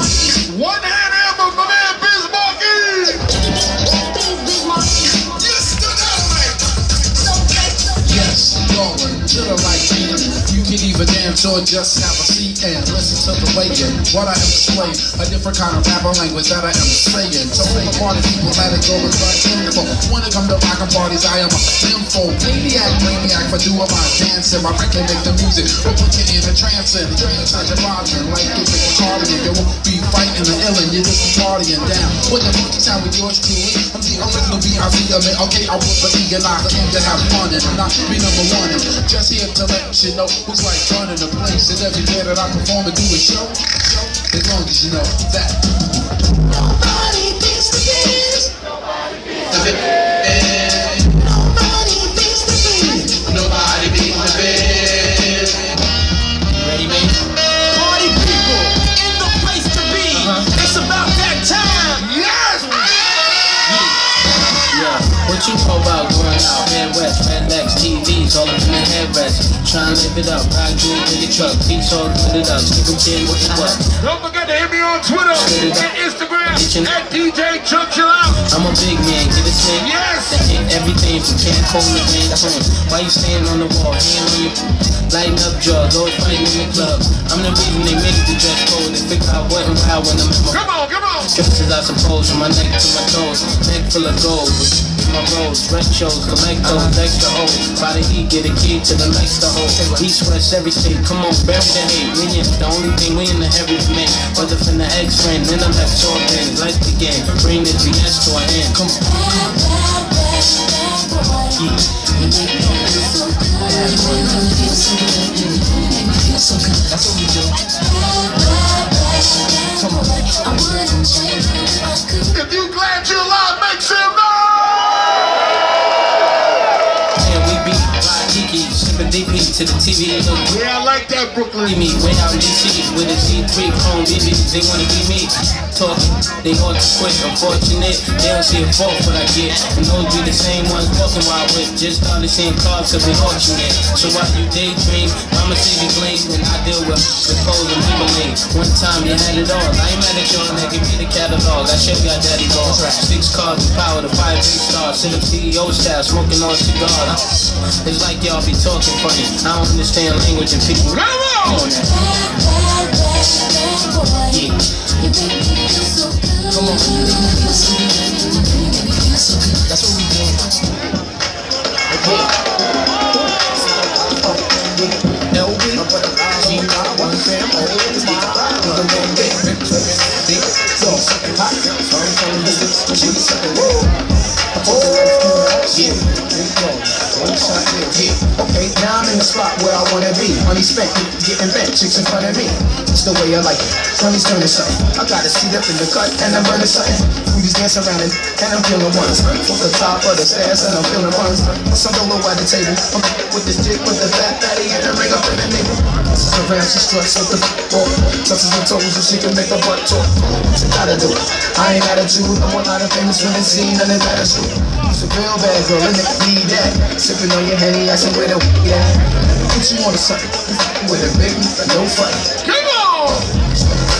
One hand my man Yes. You can even dance or just have a seat and listen to the legend. What I am saying, a different kind of rapper language that I am saying. So all the party people let it go and start info. When it come to rockin' parties, I am a info. Maniac, maniac for doing my dancing. My record make the music, put you in a trance and trance, I just like it party. You won't be fighting the ill and you're just partying down. With the monkey town with yours truly, I'm the original B.I.Z. of it. Okay, I was the eagle-eyed, aim to have fun and not be number one. And just here to let you know who's like running the place. And everywhere that I perform and do a show, as long as you know that. TVs, all up in the headrest. Live it up, ride in your truck. Peace all put it up, stick them chin with the what? Don't forget to hit me on Twitter and Instagram at DJ Chuck Chillout. I'm a big man, get a swing. Yes! Everything from Cancun to Cancun. Why you standing on the wall, hand on your lighting up drugs, always fighting in the club. I'm the reason they make the dress code. They figure out what and how when I'm in my Come on, come on! Just as I suppose, from my neck to my toes, neck full of gold. My rolls, rec shows, collect those extra hoes. By the heat, get a key to the next to hold. East, west, every state, come on, bury the hate. We in the only thing we in the heavy man. Whether from the X friend, then I'm at short began, bring this BS to an end. Come on. Bad, bad, bad, bad the TV. Yeah, I like that, Brooklyn. Me way out in DC with a G3 chrome BBs, they wanna be me. Talking, they all too quick, unfortunate. They don't see a fault what I get. And those be the same ones walking while I whip. Just started seeing cars cause they auction it. So while you daydream, I'ma see you blink when I deal with the pole and Maybelline. One time you had it all. I ain't mad at y'all, now give me the catalog. I you got daddy ball. Six cars of power, the five big stars. Send them CEO style, smoking on cigars. It's like y'all be talking funny. I don't understand language and people. Come on! Yeah. You make me feel so good. Come on. You make me feel so good. You make me feel so good. That's spot where I wanna be. Unexpected, getting bent, chicks in front of me. It's the way I like it. Honey's turning something. I got a seat up in the cut and I'm running something. We just dancing around it and I'm feeling ones. From the top of the stairs and I'm feeling ones. Some don't low at the table. I'm with this dick with the fat fatty and the ring up in the neighbor. Is around, she struts with the ball. Touches her toes so she can make the butt talk. She gotta do it. I ain't attitude. I'm one out of famous women seen and it's attitude. It's a real bad girl and they need that. Sipping on your henny, asking where the yeah. Put you on the something. With a baby, but no fight. Come on!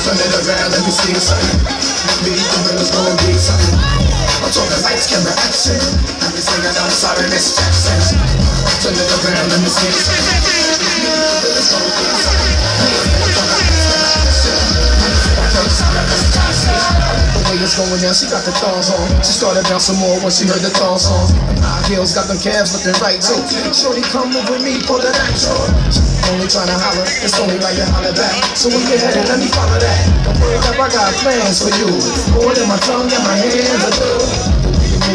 Turn it around, let me see something. Me, the riddle's gonna be something. I'm talking lights, camera, action. Let me sing it, I'm sorry, Miss Jackson. Turn it around, let me see something. The. The it's going down, she got the thongs on. She started bouncing more when she heard the thong song. High heels got them calves looking right too. Shorty, come over me, pull that action. Only trying to holler, it's only right you holler back. So when you're headed, let me follow that. Don't worry I got plans for you. More than my tongue and my hands are.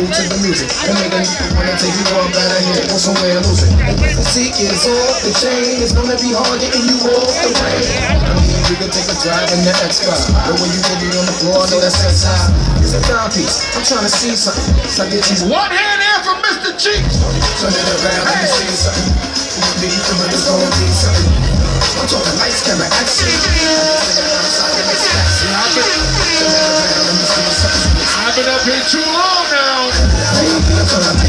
Move to the music and make it when I take you up out of here. Go somewhere and lose it. The seat is off the chain. It's gonna be hard getting you off the rain. I mean, we could take a drive in the X5. But when you get it on the floor, I know that's that side. It's a timepiece. I'm trying to see something. So I get these One hand in for Mr. Cheeks. Turn it around, let been too long now.